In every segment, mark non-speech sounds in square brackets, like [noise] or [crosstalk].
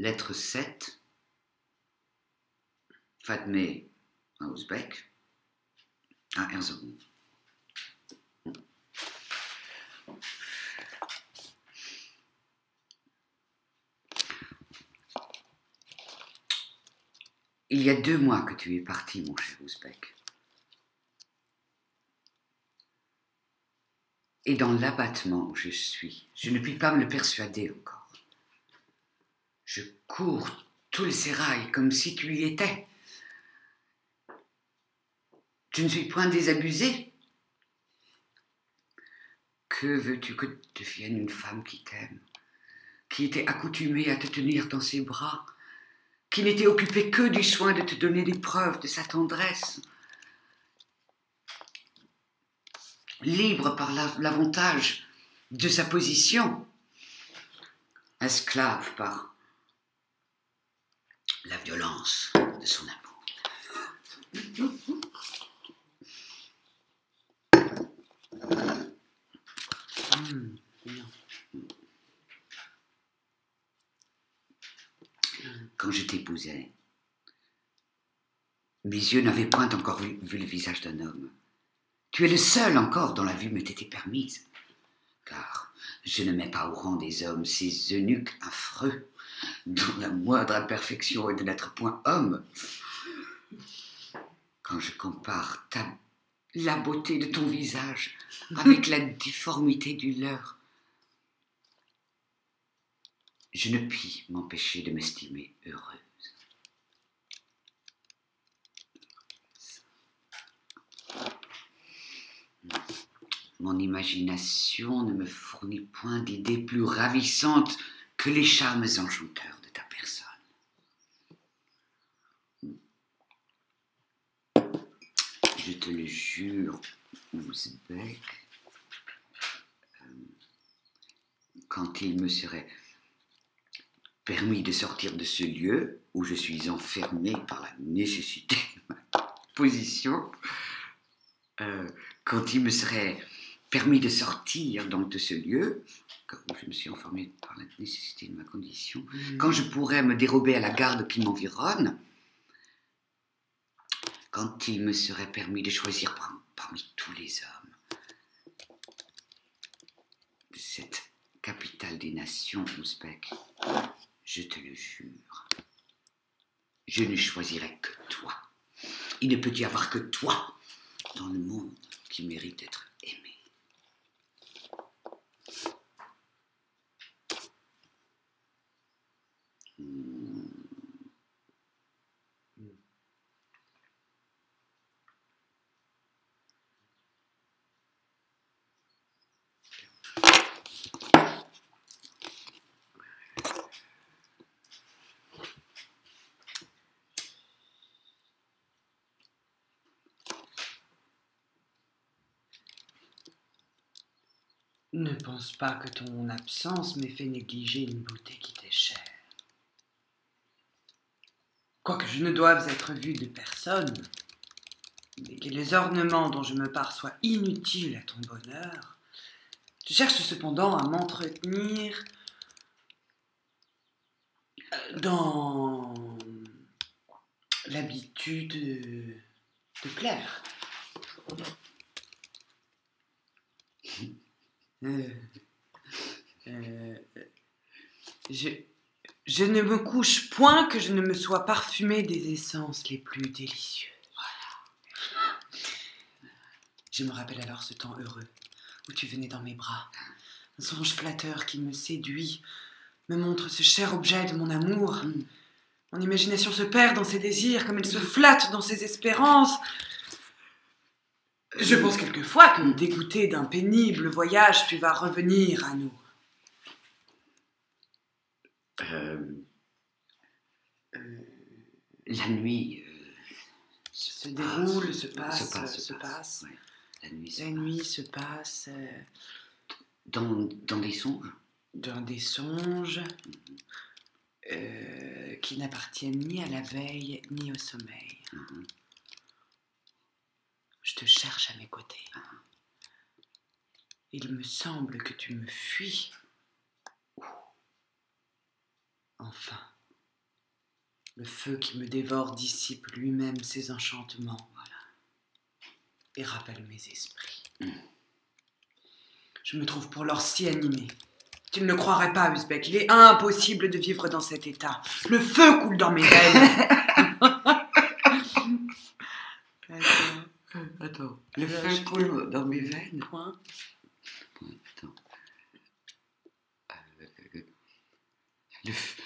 Lettre 7. Fatme à Ouzbek. À Erzurum. Il y a deux mois que tu es parti, mon cher Ouzbek. Et dans l'abattement où je suis, je ne puis pas me le persuader encore. Je cours tout le sérail comme si tu y étais. Je ne suis point désabusé. Que veux-tu que devienne une femme qui t'aime, qui était accoutumée à te tenir dans ses bras, qui n'était occupée que du soin de te donner des preuves de sa tendresse, libre par l'avantage de sa position, esclave par la violence de son amour. Quand je t'épousais, mes yeux n'avaient point encore vu, le visage d'un homme. Tu es le seul encore dont la vue m'ait été permise, car je ne mets pas au rang des hommes ces eunuques affreux dont la moindre imperfection est de n'être point homme. Quand je compare la beauté de ton visage avec la difformité du leur, je ne puis m'empêcher de m'estimer heureuse. Mon imagination ne me fournit point d'idées plus ravissantes que les charmes enchanteurs de ta personne. Je te le jure, Ouzbek, euh, quand il me serait permis de sortir de ce lieu où je suis enfermé par la nécessité [laughs] de ma position, euh, quand il me serait permis de sortir donc de ce lieu, où je me suis enfermé par la nécessité de ma condition, Mm. quand je pourrais me dérober à la garde qui m'environne, quand il me serait permis de choisir par- parmi tous les hommes cette capitale des nations, Ouzbek, je te le jure, je ne choisirais que toi. Il ne peut y avoir que toi dans le monde qui mérite d'être Ne pense pas que ton absence m'ait fait négliger une beauté qui t'est chère. Quoique je ne doive être vue de personne, et que les ornements dont je me pars soient inutiles à ton bonheur, je cherche cependant à m'entretenir euh, dans l'habitude de, de plaire. Euh, euh, je, je ne me couche point que je ne me sois parfumé des essences les plus délicieuses. Je me rappelle alors ce temps heureux où tu venais dans mes bras. Un songe flatteur qui me séduit, me montre ce cher objet de mon amour. Mon imagination se perd dans ses désirs comme elle se flatte dans ses espérances. Je pense quelquefois que, dégoûté d'un pénible voyage, tu vas revenir à nous. Euh, euh, la nuit euh, Se déroule, se se passe, passe, se passe. ouais. La nuit, se La passe. nuit se passe Dans, dans des songes dans des songes euh, qui n'appartiennent ni à la veille ni au sommeil. Mhm. Je te cherche à mes côtés. Il me semble que tu me fuis. Enfin, Le feu qui me dévore dissipe lui-même ses enchantements. Voilà. Et rappelle mes esprits. Je me trouve pour lors si animé. Tu ne le croirais pas, Uzbek. Il est impossible de vivre dans cet état. Le feu coule dans mes veines. [laughs] Attends. Le feu coule dans mes veines. Point. Attends. Euh,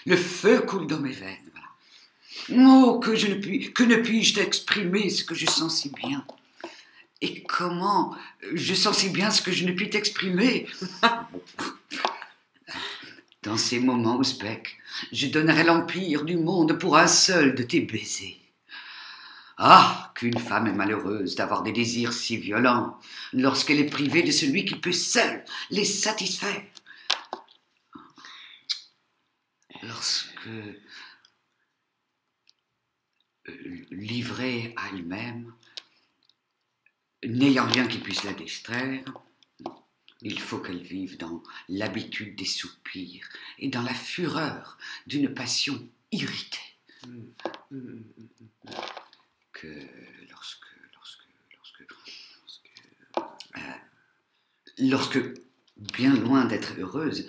Le, feu coule dans mes veines. Voilà. Oh, que, je ne puis, que ne puis-je t'exprimer ce que je sens si bien? Et comment je sens si bien ce que je ne puis t'exprimer? Dans ces moments, Ouzbek, je donnerais l'empire du monde pour un seul de tes baisers. Ah, qu'une femme est malheureuse d'avoir des désirs si violents lorsqu'elle est privée de celui qui peut seul les satisfaire. Lorsque, euh, livrée à elle-même, n'ayant rien qui puisse la distraire, il faut qu'elle vive dans l'habitude des soupirs et dans la fureur d'une passion irritée Mm, mm, mm, que lorsque, lorsque, lorsque, lorsque, euh, lorsque, bien loin d'être heureuse,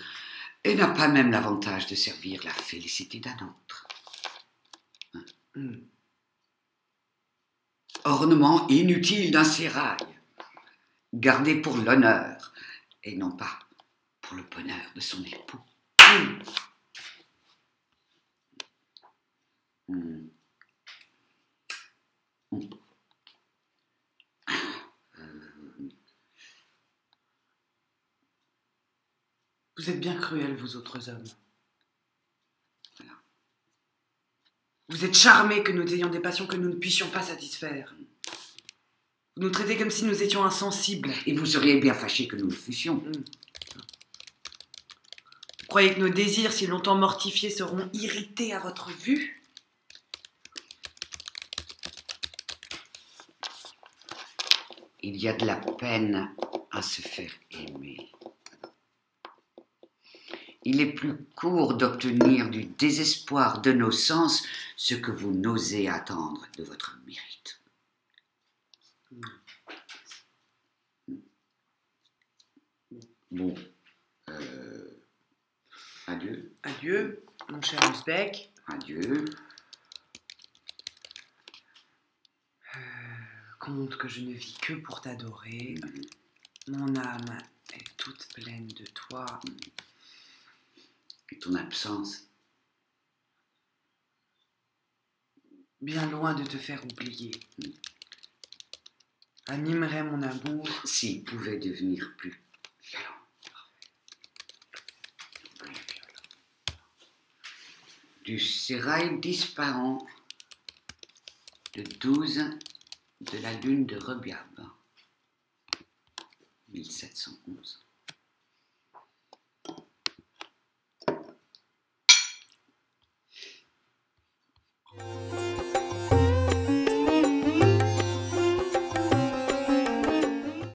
elle n'a pas même l'avantage de servir la félicité d'un autre. Mm. Ornement inutile d'un sérail, gardé pour l'honneur et non pas pour le bonheur de son époux. Mm. Hmm. Hmm. Vous êtes bien cruels, vous autres hommes. Voilà. Vous êtes charmés que nous ayons des passions que nous ne puissions pas satisfaire. Vous nous traitez comme si nous étions insensibles. Et vous seriez bien fâché que nous le fussions. Vous croyez que nos désirs, si longtemps mortifiés, seront irrités à votre vue? Il y a de la peine à se faire aimer. Il est plus court d'obtenir du désespoir de nos sens ce que vous n'osez attendre de votre mérite. Bon, euh, adieu, Adieu, mon cher Uzbek. adieu. Compte que je ne vis que pour t'adorer. Mon âme est toute pleine de toi. Ton absence, bien loin de te faire oublier. Animerait mon amour. s'il pouvait devenir plus violent. Du sérail disparant le 12 de la lune de Rebiab, 1711. Música